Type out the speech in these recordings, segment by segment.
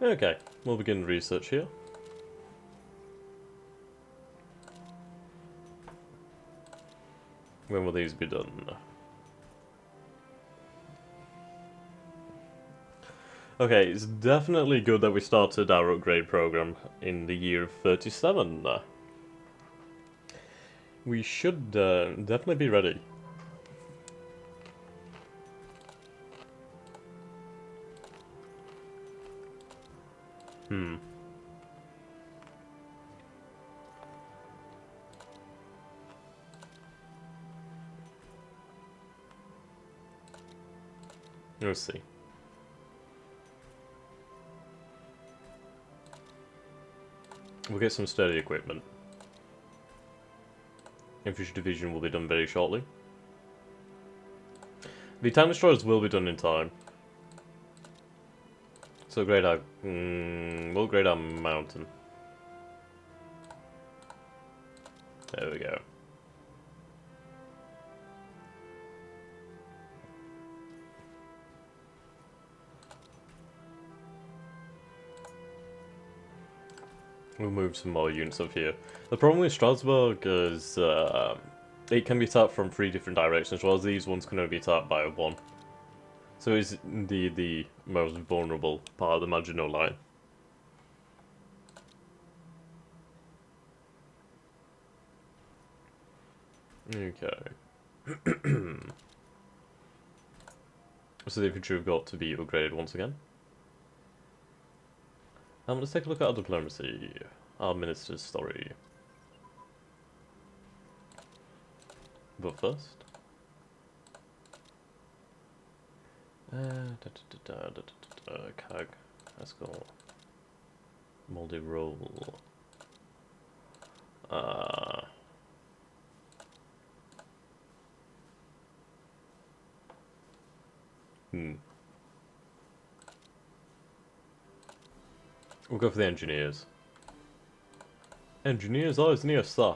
Okay, we'll begin research here. When will these be done? Okay, it's definitely good that we started our upgrade program in the year 37. We should uh, definitely be ready. Hmm. We'll see. We'll get some sturdy equipment. Infantry division will be done very shortly. The tank destroyers will be done in time. Our... Mm, we'll grade our mountain. There we go. We'll move some more units up here. The problem with Strasbourg is uh, it can be tapped from three different directions, whereas these ones can only be tapped by one. So it's indeed the most vulnerable part of the Maginot Line. Okay. so the infantry have got to be upgraded once again. Um, let's take a look at our diplomacy, our minister's story. But first... Uh, da, da, da, da, da, da, CAG, let's go. Moldy roll. Uh... Hmm. We'll go for the engineers. Engineers eyes near sir.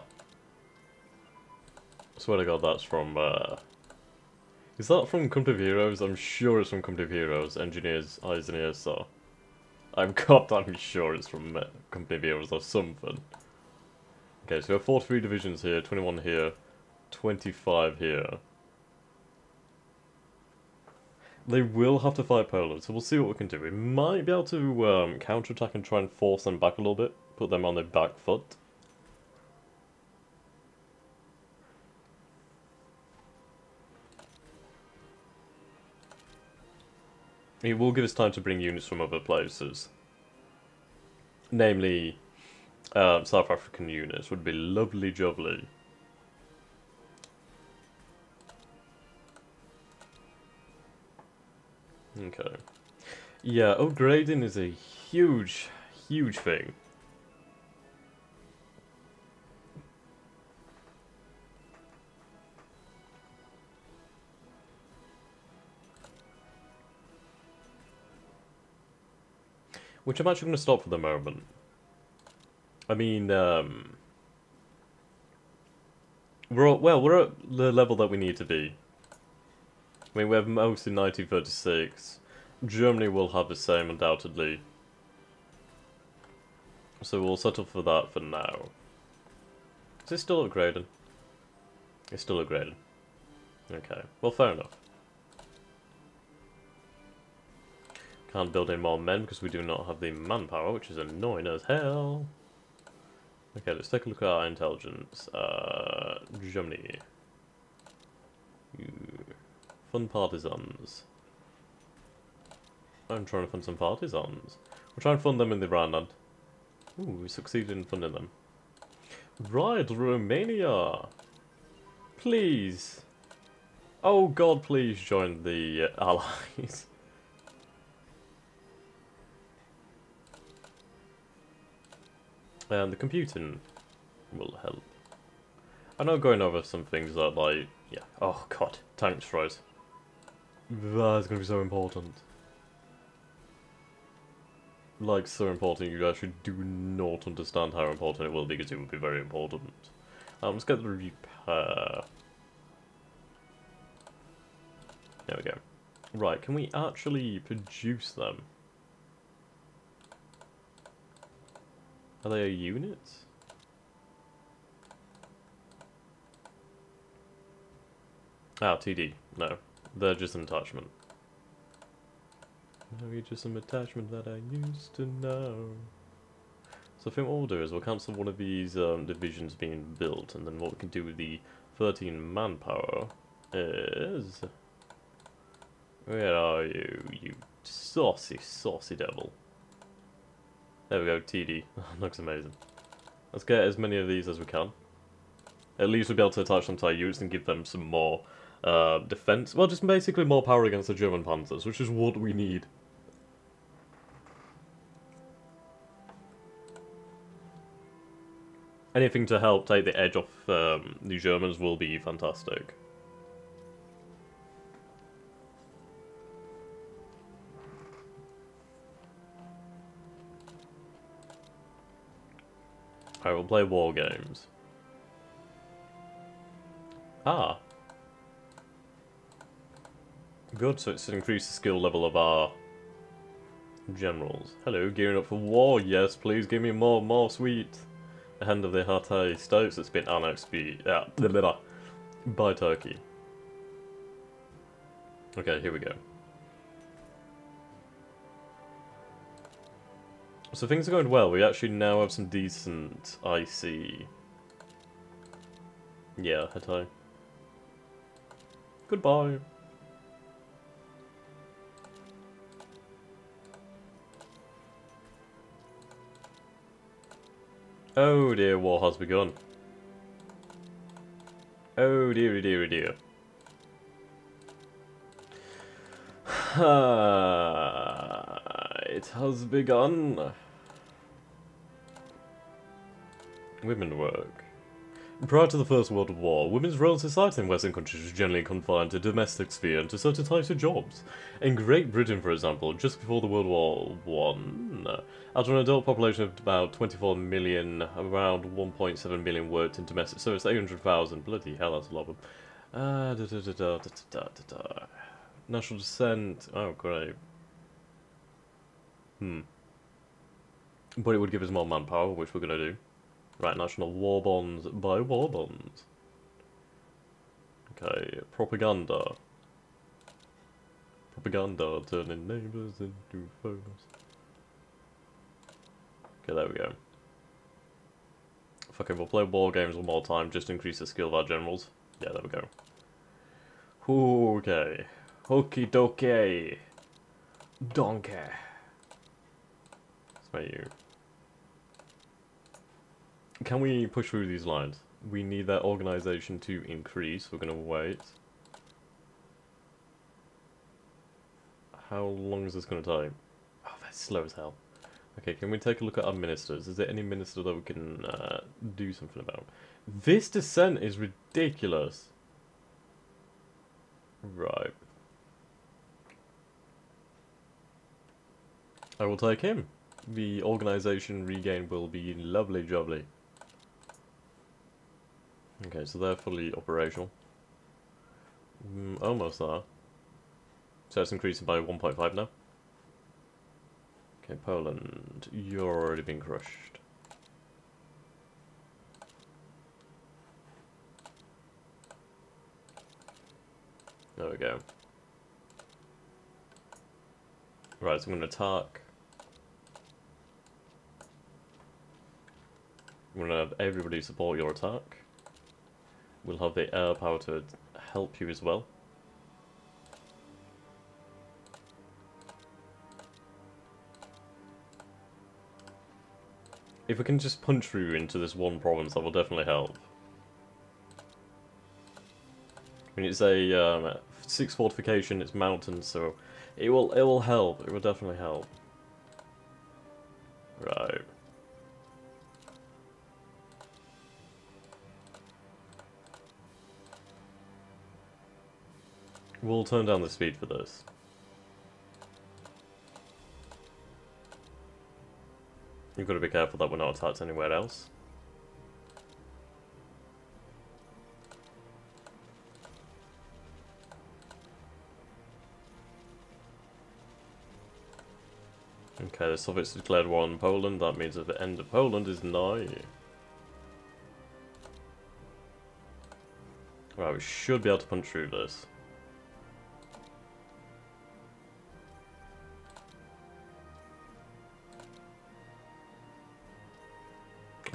Swear to god that's from uh Is that from Company of Heroes? I'm sure it's from Company of Heroes. Engineers eyes near sir. I'm goddamn sure it's from uh, Company of Heroes or something. Okay, so we have 43 divisions here, 21 here, 25 here. They will have to fight Poland, so we'll see what we can do. We might be able to um, counterattack and try and force them back a little bit. Put them on their back foot. It will give us time to bring units from other places. Namely, uh, South African units would be lovely jubbly. Okay. Yeah, upgrading is a huge, huge thing. Which I'm actually going to stop for the moment. I mean, um... We're, well, we're at the level that we need to be. I mean, we have most in 1936. Germany will have the same, undoubtedly. So we'll settle for that for now. Is it still upgraded? It's still upgraded. Okay, well fair enough. Can't build any more men because we do not have the manpower, which is annoying as hell. Okay, let's take a look at our intelligence. Uh, Germany. Fun partisans. I'm trying to fund some partisans. We'll try and fund them in the Rhineland. Ooh, we succeeded in funding them. Right, Romania! Please! Oh god, please join the uh, Allies. And the computing will help. I know going over some things that like, yeah, oh god, tank destroyers. That's gonna be so important. Like, so important, you actually do not understand how important it will be, because it will be very important. Um, let's get the repair. There we go. Right, can we actually produce them? Are they a unit? Oh, TD. No. They're just an attachment. You're just some attachment that I used to know. So I think what we'll do is we'll cancel one of these um, divisions being built, and then what we can do with the 13 manpower is... Where are you, you saucy, saucy devil? There we go, TD. Looks amazing. Let's get as many of these as we can. At least we'll be able to attach them to our units and give them some more uh, defense. Well, just basically more power against the German panzers, which is what we need. Anything to help take the edge off um, the Germans will be fantastic. I will play war games. Ah. Good, so it's increased the skill level of our generals. Hello, gearing up for war. Yes, please give me more, more sweet. The hand of the Hatay states that's been annexed blah, by Turkey. Okay, here we go. So things are going well. We actually now have some decent IC. Yeah, Hatay. Goodbye. Oh dear, war has begun. Oh dear, dear, dear. it has begun. Women work. Prior to the First World War, women's role in society in Western countries was generally confined to domestic sphere and to certain types of jobs. In Great Britain, for example, just before the World War One, out of an adult population of about 24 million, around 1.7 million worked in domestic service, 800,000. Bloody hell, that's a lot of them. Uh, da, da, da, da, da, da, da. National dissent. Oh, great. Hmm. But it would give us more manpower, which we're going to do. Right, national war bonds by war bonds. Okay, propaganda. Propaganda turning neighbours into foes. Okay, there we go. Fucking, we'll play war games one more time, just increase the skill of our generals. Yeah, there we go. Okay. Okie dokie. Donkey. Let's you. Can we push through these lines? We need that organization to increase. We're going to wait. How long is this going to take? Oh, that's slow as hell. Okay, can we take a look at our ministers? Is there any minister that we can uh, do something about? This dissent is ridiculous. Right. I will take him. The organization regain will be lovely jubbly. Okay, so they're fully operational. Mm, almost there. So it's increasing by 1.5 now. Okay, Poland, you're already being crushed. There we go. Right, so I'm going to attack. I'm going to have everybody support your attack. We'll have the air power to help you as well. If we can just punch through into this one province, that will definitely help. I mean, it's a um, six fortification, it's mountains, so it will it will help. It will definitely help. We'll turn down the speed for this. You've got to be careful that we're not attacked anywhere else. Okay, the Soviets declared war on Poland. That means that the end of Poland is nigh. Right, we should be able to punch through this.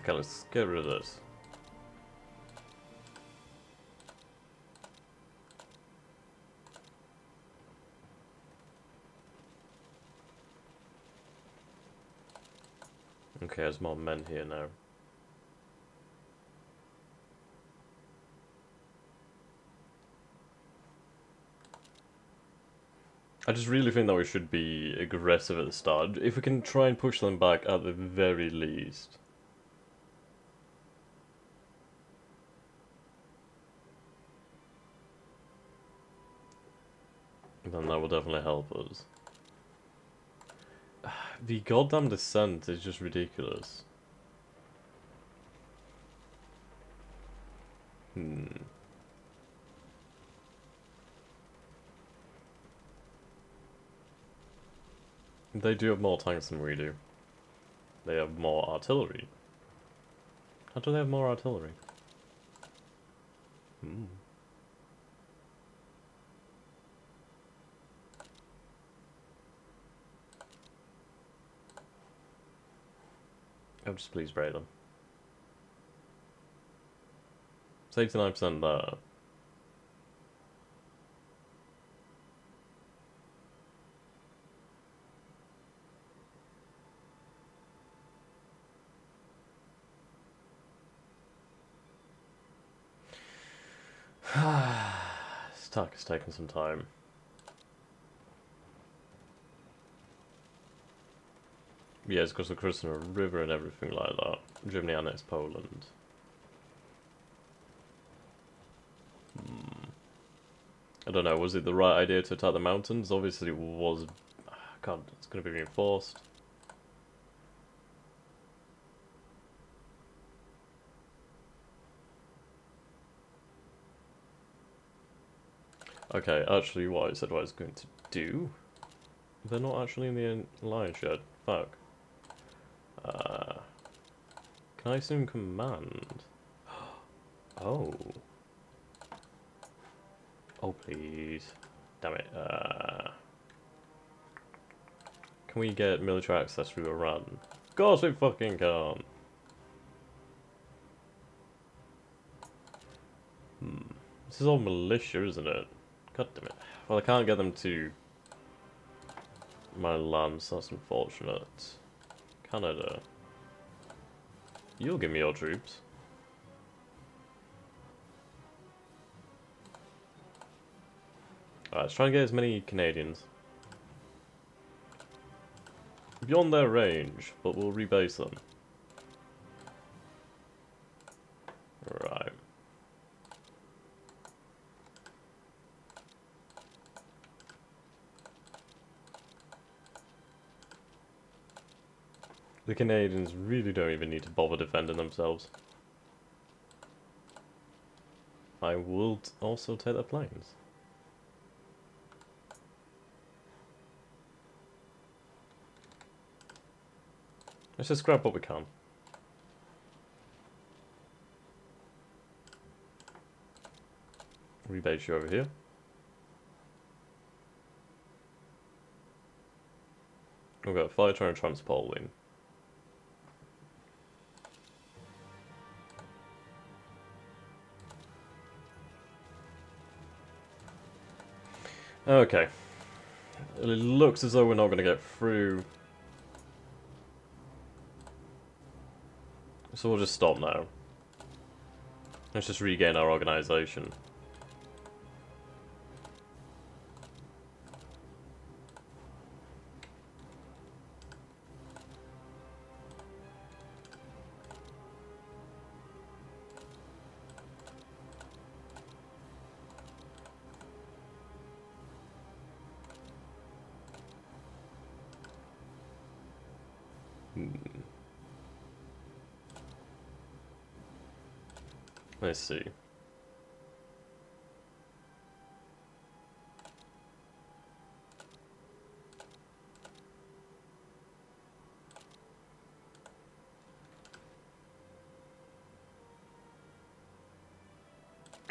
Okay, let's get rid of this. Okay, there's more men here now. I just really think that we should be aggressive at the start. If we can try and push them back at the very least. Then that will definitely help us. The goddamn dissent is just ridiculous. Hmm. They do have more tanks than we do. They have more artillery. How do they have more artillery? Hmm. Just please spray them. 89% there. this talk is taking some time. Yeah, it's because of crossing a river and everything like that. Germany annexed Poland. Hmm. I don't know, was it the right idea to attack the mountains? Obviously it was... God, it's going to be reinforced. Okay, actually what I said what I was going to do... They're not actually in the alliance yet. Fuck. Uh, can I assume command? Oh. Oh, please. Damn it. Uh, can we get military access through Iran? Of course we fucking can. Hmm. This is all militia, isn't it? God damn it. Well, I can't get them to my land, so that's unfortunate. Canada. You'll give me your troops. Alright, let's try and get as many Canadians. Beyond their range, but we'll rebase them. Right. The Canadians really don't even need to bother defending themselves. I will also take their planes. Let's just grab what we can. Rebase you over here. We've got fighter and transport wing. Okay. It looks as though we're not going to get through. So we'll just stop now. Let's just regain our organisation. see.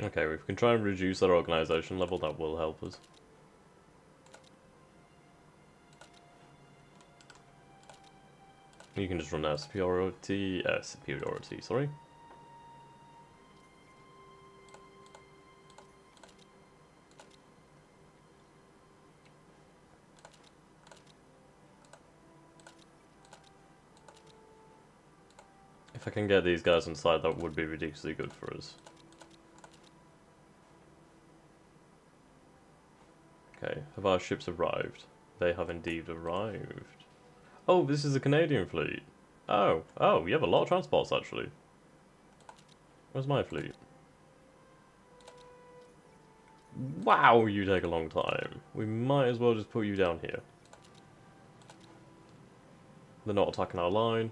Okay, we can try and reduce our organisation level, that will help us. You can just run as superiority, uh, superiority, sorry. If I can get these guys inside, that would be ridiculously good for us. Okay, have our ships arrived? They have indeed arrived. Oh, this is a Canadian fleet. Oh, oh, you have a lot of transports actually. Where's my fleet? Wow, you take a long time. We might as well just put you down here. They're not attacking our line.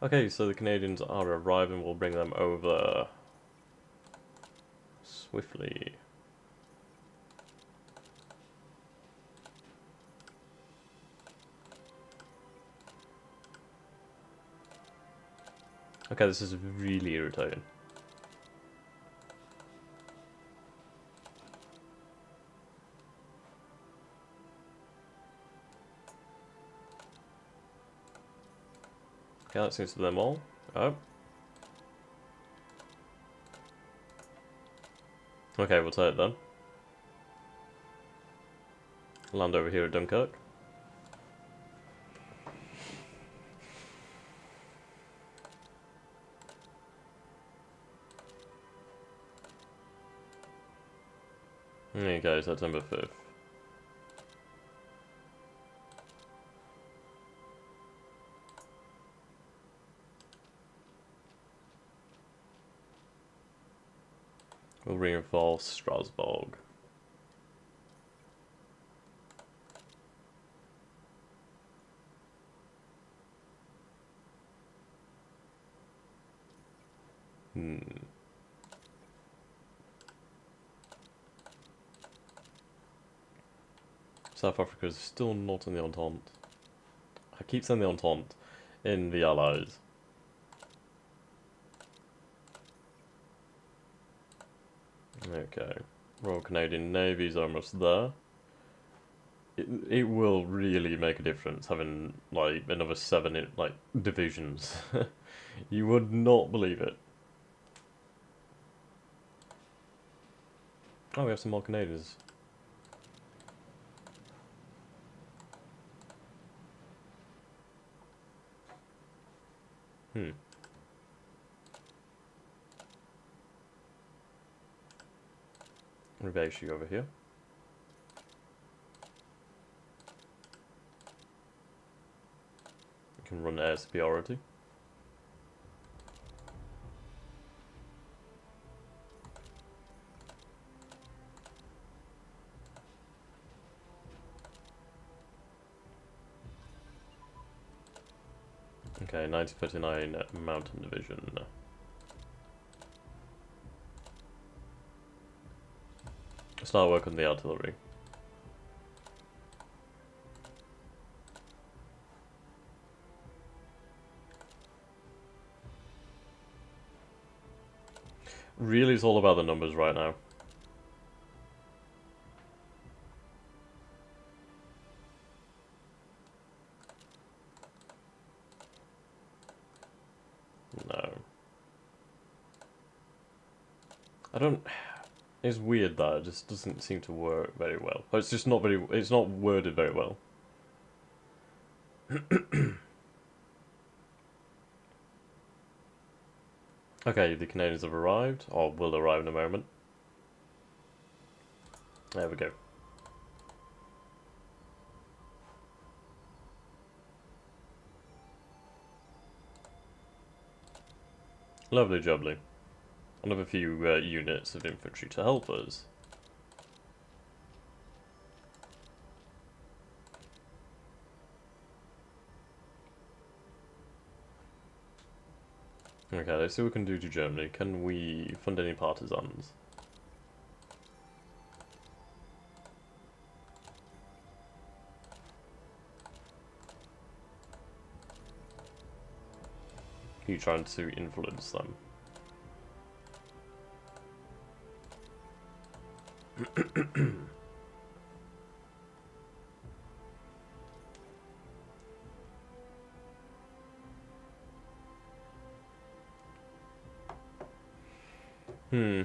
Okay, so the Canadians are arriving. We'll bring them over swiftly. Okay, this is really irritating. Okay, seems to them all. Oh. Okay, we'll take it then. Land over here at Dunkirk. There you go, September 5th. Reinforce Strasbourg. Hmm. South Africa is still not in the Entente. I keep saying the Entente in the Allies. Okay. Royal Canadian Navy's almost there. It, it will really make a difference having like another seven like divisions. you would not believe it. Oh, we have some more Canadians. Hmm. Rebase you over here. You can run air superiority. Okay, 1939 Mountain Division. Start work on the artillery. Really, it's all about the numbers right now. It's weird that it just doesn't seem to work very well. It's just not very. It's not worded very well. okay, the Canadians have arrived, or will arrive in a moment. There we go. Lovely jubbly. One of a few uh, units of infantry to help us. Okay, let's see what we can do to Germany. Can we fund any partisans? Are you trying to influence them? Hmm.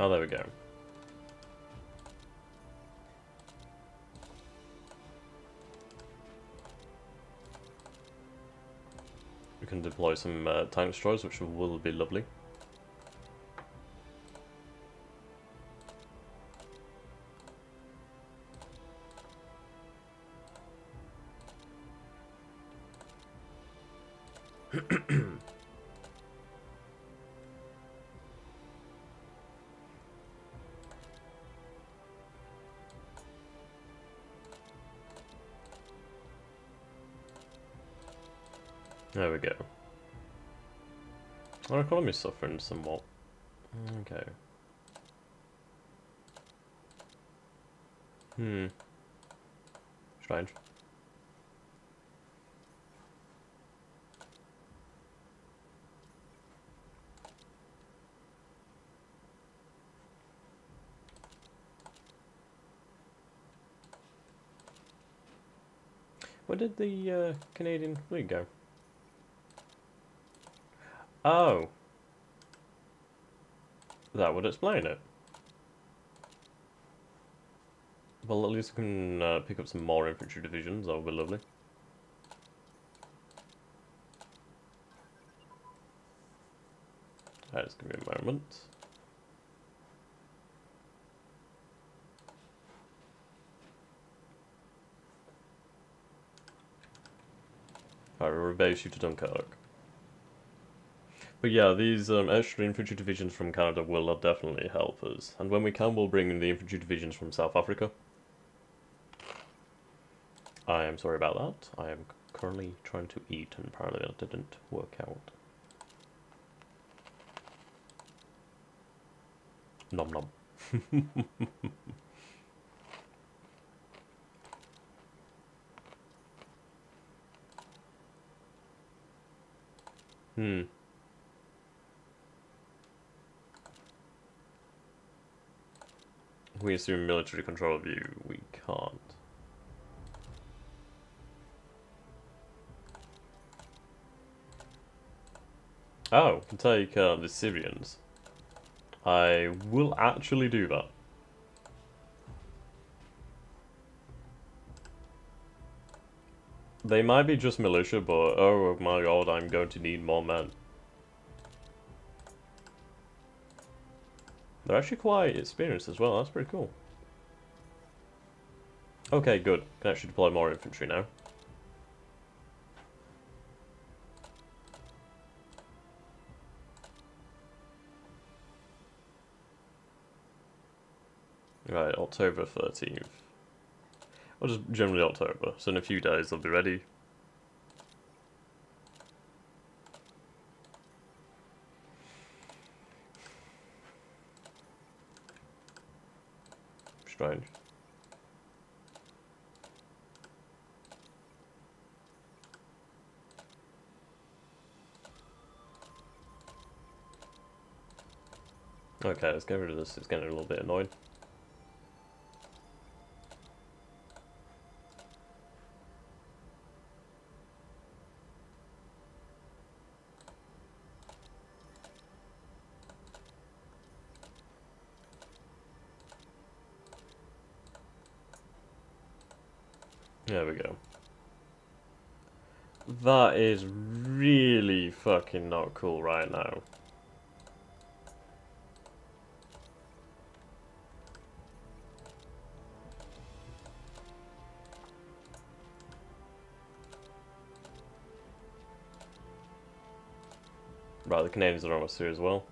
Oh, there we go. We can deploy some uh, tank destroyers, which will be lovely. Economy is suffering somewhat. Okay. Hmm. Strange. Where did the uh, Canadian fleet go? Oh. That would explain it. Well, at least we can uh, pick up some more infantry divisions, that would be lovely. Alright, just give me a moment. Alright, we're base you to Dunkirk. But yeah, these um, extra infantry divisions from Canada will definitely help us. And when we can, we'll bring in the infantry divisions from South Africa. I am sorry about that. I am currently trying to eat and apparently that didn't work out. Nom nom. hmm. We assume military control of you, we can't. Oh, can take uh, the Syrians. I will actually do that. They might be just militia, but oh my god, I'm going to need more men. They're actually quite experienced as well, that's pretty cool. Okay, good. Can actually deploy more infantry now. Right, October 13th. Or just generally October, so in a few days they'll be ready. strange. Okay, let's get rid of this. It's getting a little bit annoying. There we go. That is really fucking not cool right now. Right, the Canadians are almost there as well.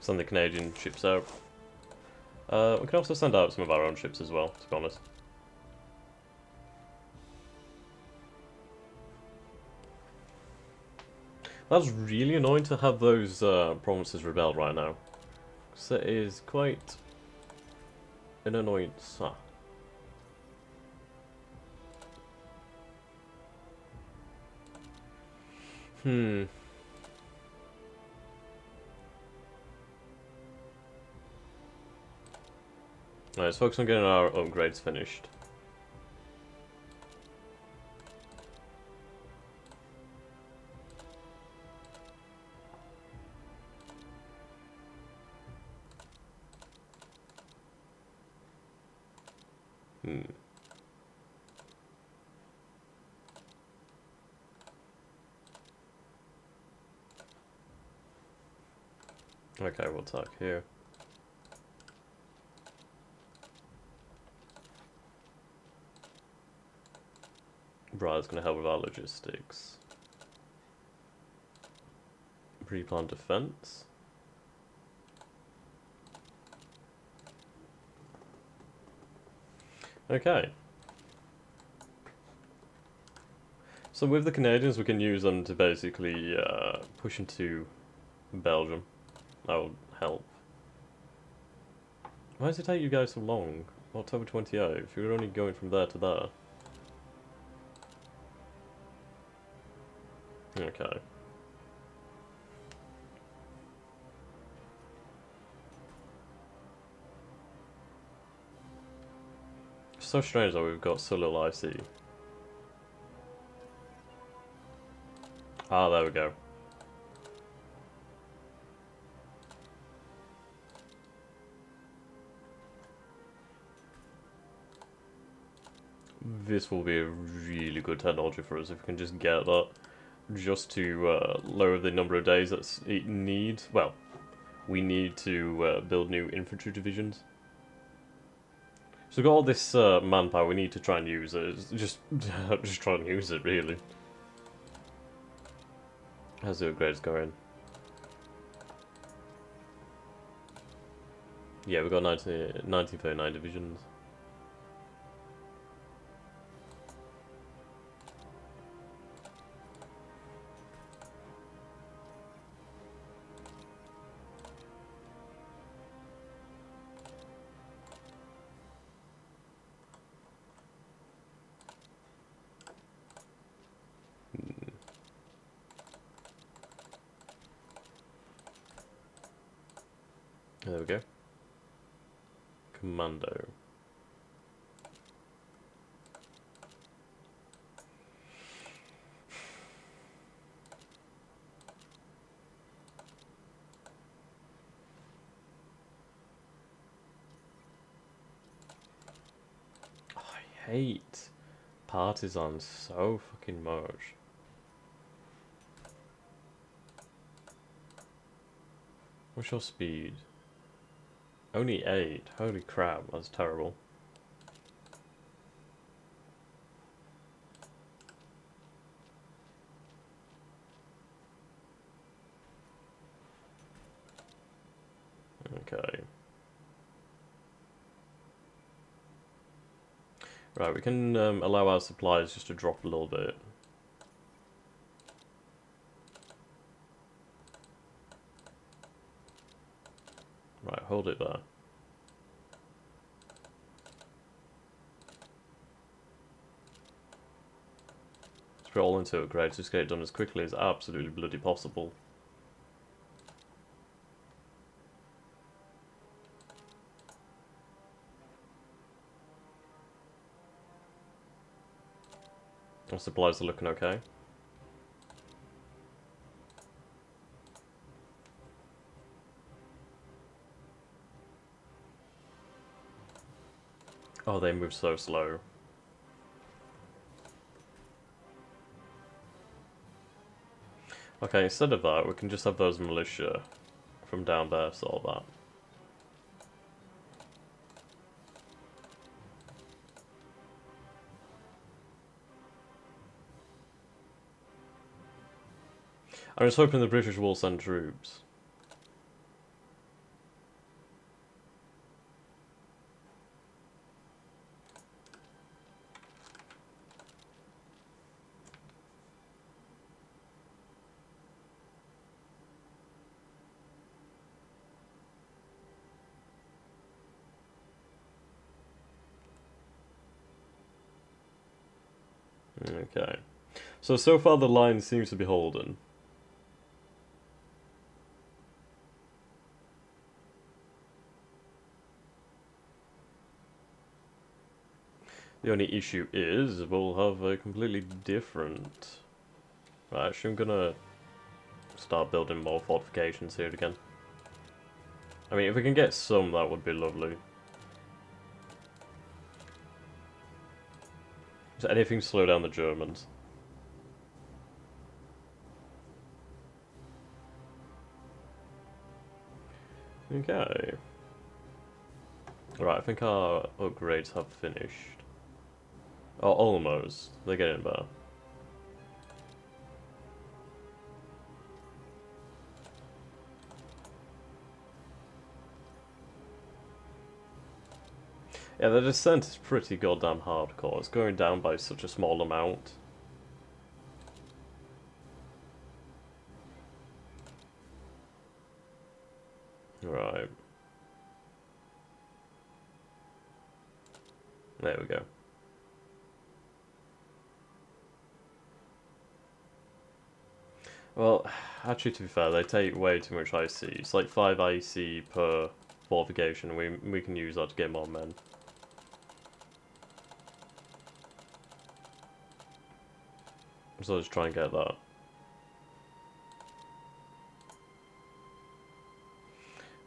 Send the Canadian ships out. Uh, we can also send out some of our own ships as well, to be honest. That's really annoying to have those uh, provinces rebelled right now. Because it is quite an annoyance. Hmm. Alright, let's focus on getting our upgrades finished. Hmm. Okay, we'll talk here. Briar's gonna help with our logistics. Pre-plan defense. Okay. So with the Canadians, we can use them to basically uh, push into Belgium. That would help. Why does it take you guys so long? October 28th, you're only going from there to there. Okay. so strange that we've got so little IC. Ah, there we go. This will be a really good technology for us if we can just get that just to uh, lower the number of days that it needs. Well, we need to uh, build new infantry divisions. So we've got all this uh, manpower, we need to try and use it. Just, just try and use it, really. How's the upgrades going? Yeah, we've got 19, 1939 divisions. Hate partisans so fucking much. What's your speed? Only eight. Holy crap, that's terrible. Okay. Right, we can um, allow our supplies just to drop a little bit. Right, hold it there. Let's put it all into a grade, just get it done as quickly as absolutely bloody possible. Our supplies are looking okay. Oh, they move so slow. Okay, instead of that, we can just have those militia from down there solve that. I was hoping the British will send troops. Okay. So, so far the line seems to be holding. The only issue is we'll have a completely different... Right, actually I'm gonna start building more fortifications here again. I mean, if we can get some, that would be lovely. Does anything slow down the Germans? Okay. Right, I think our upgrades have finished. Oh, almost. They're getting better. Yeah, the dissent is pretty goddamn hardcore. It's going down by such a small amount. Right. There we go. Well, actually to be fair, they take way too much IC. It's like 5 IC per fortification, we, we can use that to get more men. So let's try and get that.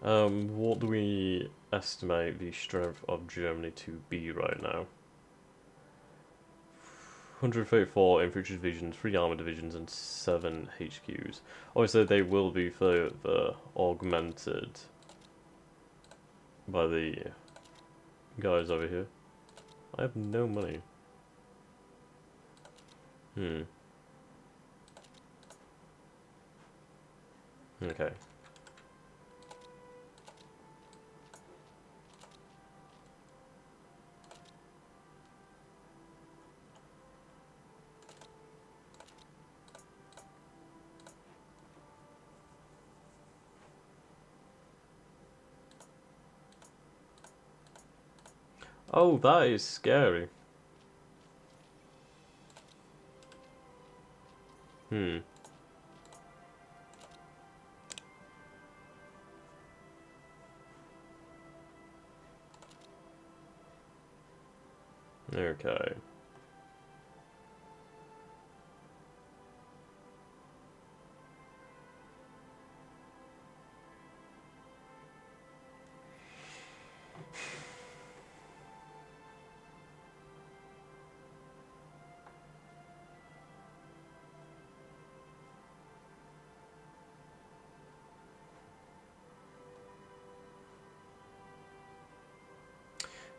Um, what do we estimate the strength of Germany to be right now? 134 infantry divisions, 3 armor divisions, and 7 HQs. Obviously, they will be further augmented by the guys over here. I have no money. Hmm. Okay. Oh, that is scary. Hmm. Okay.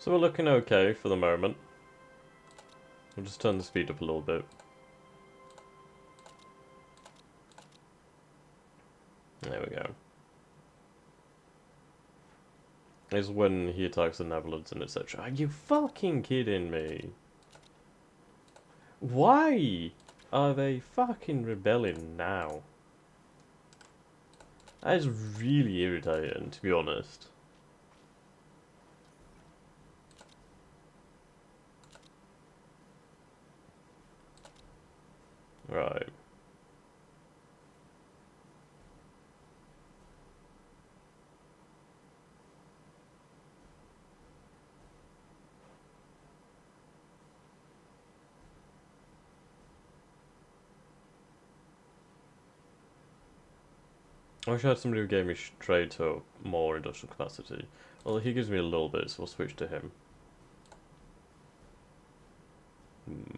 So we're looking okay for the moment. We'll just turn the speed up a little bit. There we go. Is when he attacks the Netherlands and etc. Are you fucking kidding me? Why are they fucking rebelling now? That is really irritating, to be honest. Right. I wish I had somebody who gave me trade to more industrial capacity. Well, he gives me a little bit, so we'll switch to him. Hmm.